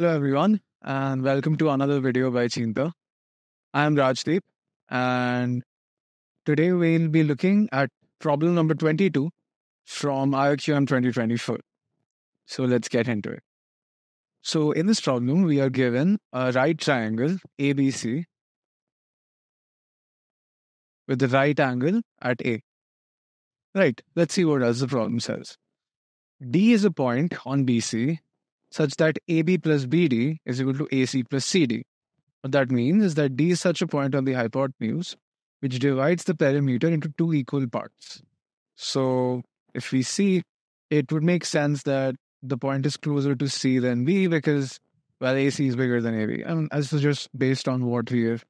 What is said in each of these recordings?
Hello, everyone, and welcome to another video by Cheenta. I am Rajdeep, and today we'll be looking at problem number 22 from IOQM 2024. So let's get into it. So, in this problem, we are given a right triangle ABC with the right angle at A. Right, let's see what else the problem says. D is a point on BC such that AB plus BD is equal to AC plus CD. What that means is that D is such a point on the hypotenuse which divides the perimeter into two equal parts. So if we see, it would make sense that the point is closer to C than B because, well, AC is bigger than AB. And this is just based on what we have,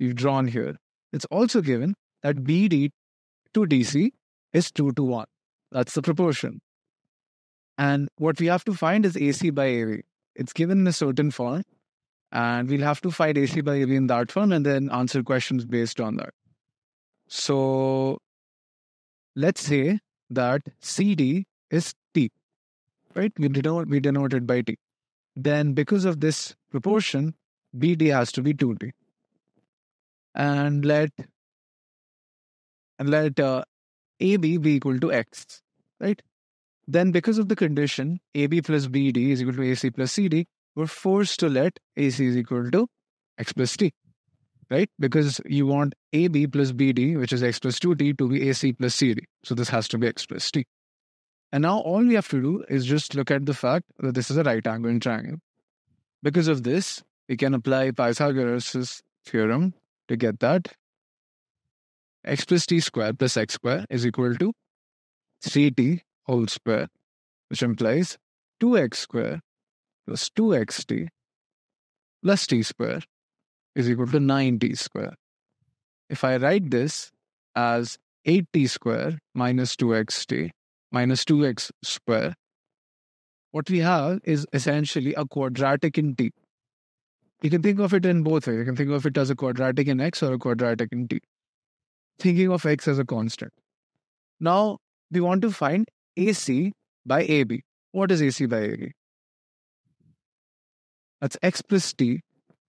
we've drawn here. It's also given that BD to DC is 2 to 1. That's the proportion. And what we have to find is AC by AB. It's given in a certain form, and we'll have to find AC by AB in that form and then answer questions based on that. So let's say that CD is T, right? We denote, we denote it by T. Then because of this proportion, BD has to be 2T. And let and let uh, AB be equal to X, right? Then, because of the condition AB plus BD is equal to AC plus CD, we're forced to let AC is equal to X plus T, right? Because you want AB plus BD, which is X plus 2T, to be AC plus CD. So this has to be X plus T. And now all we have to do is just look at the fact that this is a right angle triangle. Because of this, we can apply Pythagoras' theorem to get that x plus t squared plus x squared is equal to 3t whole square, which implies 2x square plus 2xt plus t square is equal to 9t square. If I write this as 8t square minus 2xt minus 2x square, what we have is essentially a quadratic in t. You can think of it in both ways. You can think of it as a quadratic in x or a quadratic in t. Thinking of x as a constant. Now, we want to find AC by AB. What is AC by AB? That's x plus t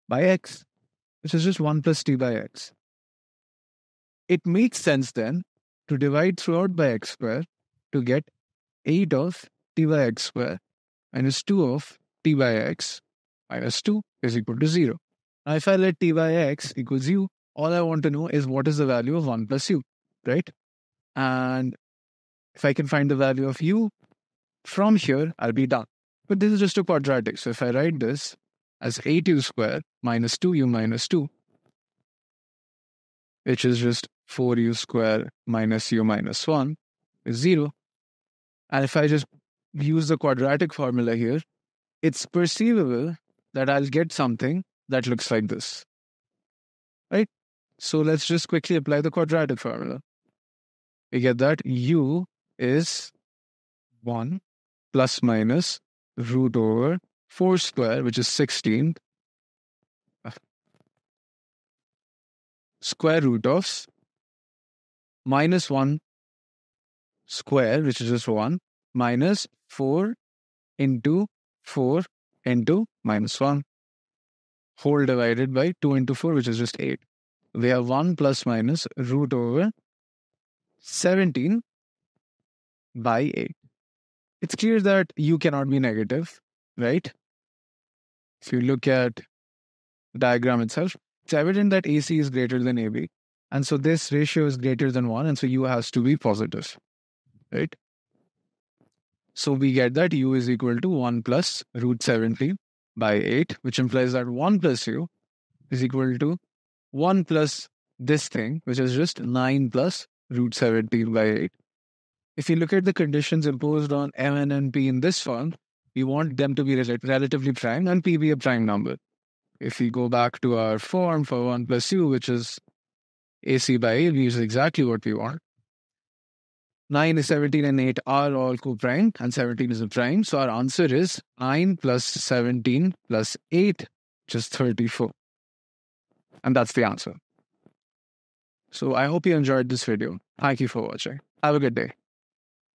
by x, which is just 1 plus t by x. It makes sense then to divide throughout by x square to get 8 of t by x square minus 2 of t by x minus 2 is equal to 0. Now, if I let t by x equals u, all I want to know is what is the value of 1 plus u, right? And if I can find the value of u from here, I'll be done. But this is just a quadratic. So if I write this as 8u squared minus 2u minus 2, which is just 4u squared minus u minus 1, is 0. And if I just use the quadratic formula here, it's perceivable that I'll get something that looks like this. Right? So let's just quickly apply the quadratic formula. We get that u is 1 plus minus root over 4 square, which is 16, square root of minus 1 square, which is just 1, minus 4 into 4 into minus 1, whole divided by 2 into 4, which is just 8. We have 1 plus minus root over 17 by 8. It's clear that u cannot be negative, right? If you look at the diagram itself, it's evident that AC is greater than AB. And so this ratio is greater than 1, and so u has to be positive, right? So we get that u is equal to 1 plus root 17 by 8, which implies that 1 plus u is equal to 1 plus this thing, which is just 9 plus root 17 by 8, if you look at the conditions imposed on Mn and P in this form, we want them to be rel- relatively prime and P be a prime number. If we go back to our form for 1 plus u, which is AC by A, we use exactly what we want. 9 is 17 and 8 are all co-prime and 17 is a prime. So our answer is 9 plus 17 plus 8, which is 34. And that's the answer. So I hope you enjoyed this video. Thank you for watching. Have a good day.